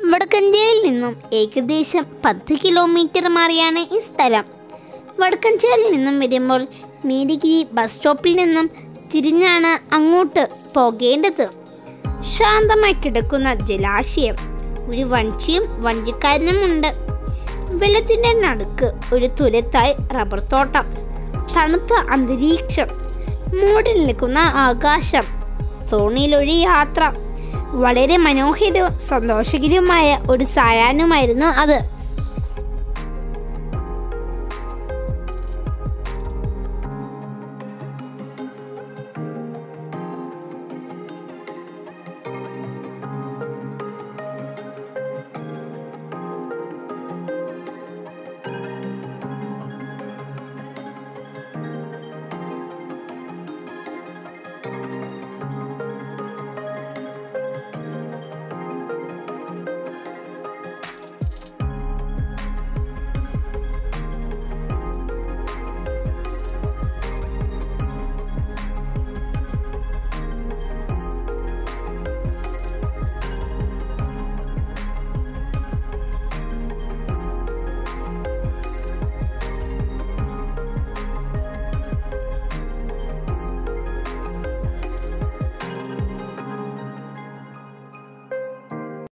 വടക്കഞ്ചേരിയിൽ നിന്നും ഏകദേശം പത്ത് കിലോമീറ്റർ മാറിയാണ് ഈ സ്ഥലം. വടക്കഞ്ചേരിയിൽ നിന്നും വരുമ്പോൾ മേരിഗിരി ബസ് സ്റ്റോപ്പിൽ നിന്നും തിരിഞ്ഞാണ് അങ്ങോട്ട് പോകേണ്ടത്. ശാന്തമായി കിടക്കുന്ന ജലാശയം ഒരു വഞ്ചിയും വഞ്ചിക്കാരനുമുണ്ട് വെള്ളത്തിന്റെ നടുക്ക് ഒരു തുരത്തായി റബ്ബർ തോട്ടം തണുത്ത അന്തരീക്ഷം മൂടി നിൽക്കുന്ന ആകാശം തോണിയിലൊരു യാത്ര. വളരെ മനോഹരവും സന്തോഷകരവുമായ ഒരു സായാഹ്നമായിരുന്നു അത്.